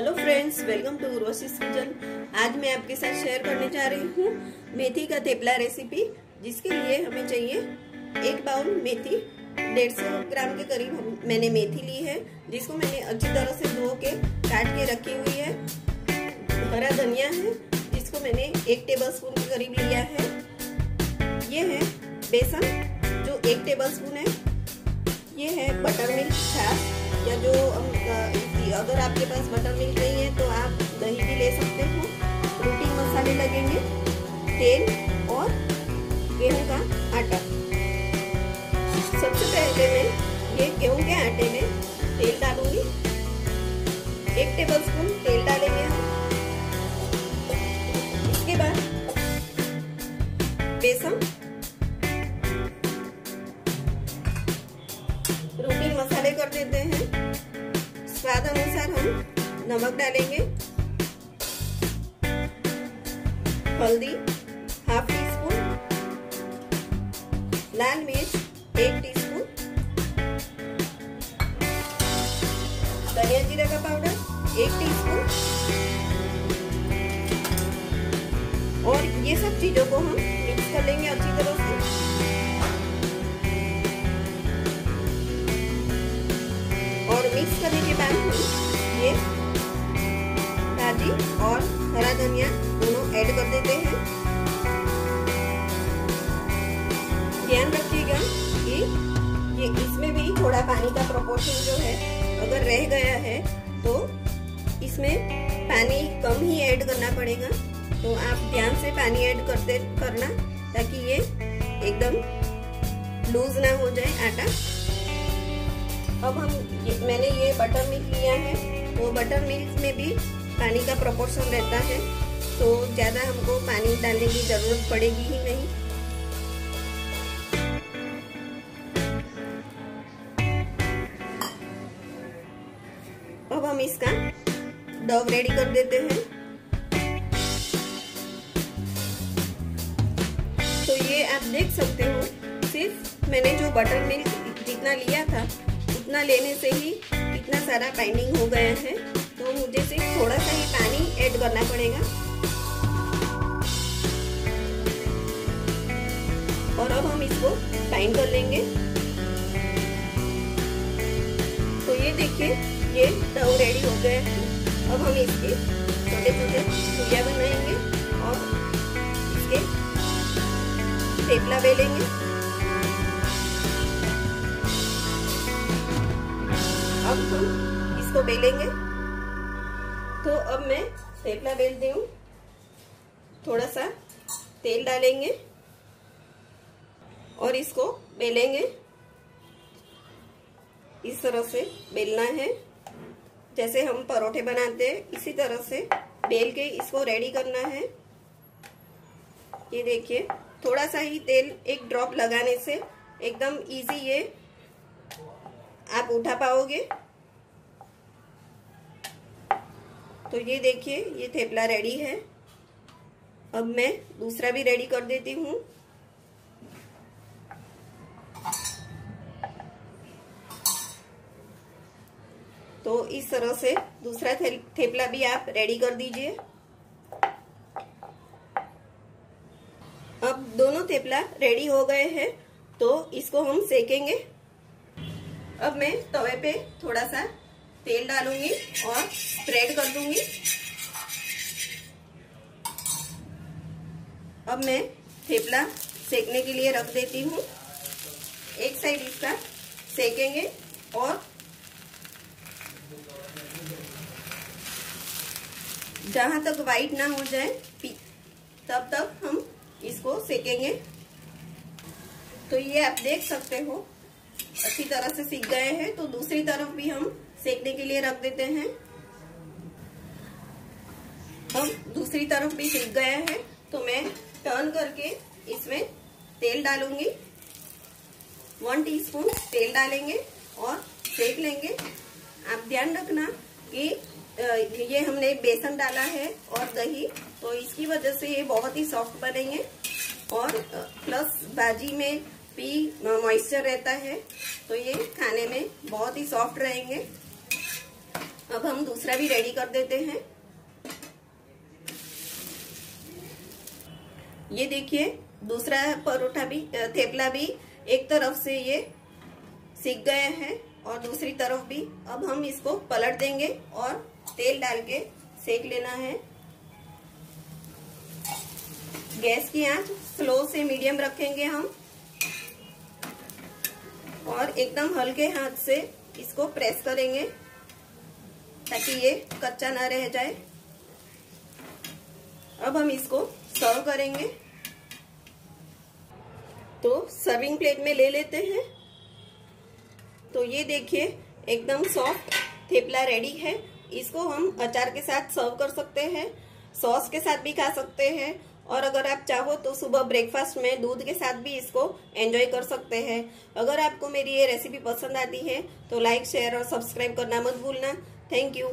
Hello friends welcome to Urvashi's kitchen आज मैं आपके साथ शेयर करने जा रही हूँ मेथी का थेपला रेसिपी जिसके लिए हमें चाहिए एक बाउल मेथी, डेढ़ सौ ग्राम के करीब मैंने मेथी ली है, जिसको मैंने अच्छी तरह से धो के, काट के रखी हुई है। हरा धनिया है, जिसको मैंने एक टेबल स्पून के करीब लिया है। ये है बेसन, जो एक टेबल स्पून है। ये है बटर मिल्क छाछ। या जो अगर आपके पास बटर मिल्क नहीं है तो आप दही भी ले सकते हो। रोटी, मसाले लगेंगे, तेल और गेहूँ का आटा। सबसे पहले मैं ये गेहूँ के आटे में तेल डालूँगी। एक टेबल स्पून तेल डालेंगे हम। इसके बाद बेसन कर देते हैं। स्वाद अनुसार हम नमक डालेंगे। हल्दी हाफ़ टी स्पून लाल मिर्च एक टी स्पून धनिया जीरा का पाउडर एक टी स्पून और ये सब चीज़ों को हम मिक्स कर लेंगे अच्छी तरह से। मिक्स करने के ये भाजी और हरा धनिया दोनों ऐड कर देते हैं। ध्यान रखिएगा कि ये इसमें भी थोड़ा पानी का प्रोपोर्शन जो है, अगर रह गया है तो इसमें पानी कम ही ऐड करना पड़ेगा। तो आप ध्यान से पानी ऐड करते, करना ताकि ये एकदम लूज ना हो जाए आटा। अब हम मैंने ये बटर मिल्क लिया है। तो बटर मिल्क में भी पानी का प्रोपोर्शन रहता है तो ज़्यादा हमको पानी डालने की ज़रूरत पड़ेगी ही नहीं। अब हम इसका डॉग रेडी कर देते हैं। तो ये आप देख सकते हो, सिर्फ़ मैंने जो बटर मिल्क जितना लिया था उतना लेने से ही इतना सारा बाइंडिंग हो गया है तो मुझे सिर्फ़ थोड़ा सा ही पानी ऐड करना पड़ेगा। और अब हम इसको बाइंड कर लेंगे। तो ये देखिए, ये डो रेडी हो गया है। अब हम इसके छोटे छोटे चूड़िया बनाएँगे और इसके थेपला बेलेंगे। अब हम इसको बेलेंगे। तो अब मैं थेपला बेलती हूँ। थोड़ा सा तेल डालेंगे और इसको बेलेंगे। इस तरह से बेलना है। जैसे हम परोठे बनाते हैं, इसी तरह से बेल के इसको रेडी करना है। ये देखिए, थोड़ा सा ही तेल एक ड्रॉप लगाने से एकदम इजी ये। आप उठा पाओगे। तो ये देखिए, ये थेपला रेडी है। अब मैं दूसरा भी रेडी कर देती हूँ। तो इस तरह से दूसरा थेपला भी आप रेडी कर दीजिए। अब दोनों थेपला रेडी हो गए हैं तो इसको हम सेकेंगे। अब मैं तवे पे थोड़ा सा तेल डालूँगी और स्प्रेड कर दूँगी। अब मैं थेपला सेकने के लिए रख देती हूँ। एक साइड इसका सेकेंगे और जहाँ तक वाइट ना हो जाए तब तक हम इसको सेकेंगे। तो ये आप देख सकते हो, अच्छी तरह से सीख गए हैं। तो दूसरी तरफ़ भी हम सेकने के लिए रख देते हैं। हम दूसरी तरफ़ भी सीख गया है तो मैं टर्न करके इसमें तेल डालूँगी। वन टीस्पून तेल डालेंगे और सेक लेंगे। आप ध्यान रखना कि ये हमने बेसन डाला है और दही तो इसकी वजह से ये बहुत ही सॉफ्ट बनेंगे और प्लस भाजी में भी मॉइस्चर रहता है तो ये खाने में बहुत ही सॉफ्ट रहेंगे। अब हम दूसरा भी रेडी कर देते हैं। ये देखिए, दूसरा परोठा भी थेपला भी एक तरफ़ से ये सीख गए हैं और दूसरी तरफ़ भी। अब हम इसको पलट देंगे और तेल डाल के सेक लेना है। गैस की आँच स्लो से मीडियम रखेंगे हम और एकदम हल्के हाथ से इसको प्रेस करेंगे। ताकि ये कच्चा ना रह जाए। अब हम इसको सर्व करेंगे। तो सर्विंग प्लेट में ले लेते हैं। तो ये देखिए, एकदम सॉफ्ट थेपला रेडी है। इसको हम अचार के साथ सर्व कर सकते हैं सॉस के साथ भी खा सकते हैं, और अगर आप चाहो तो सुबह ब्रेकफास्ट में दूध के साथ भी इसको एंजॉय कर सकते हैं। अगर आपको मेरी ये रेसिपी पसंद आती है तो लाइक शेयर और सब्सक्राइब करना मत भूलना। Thank you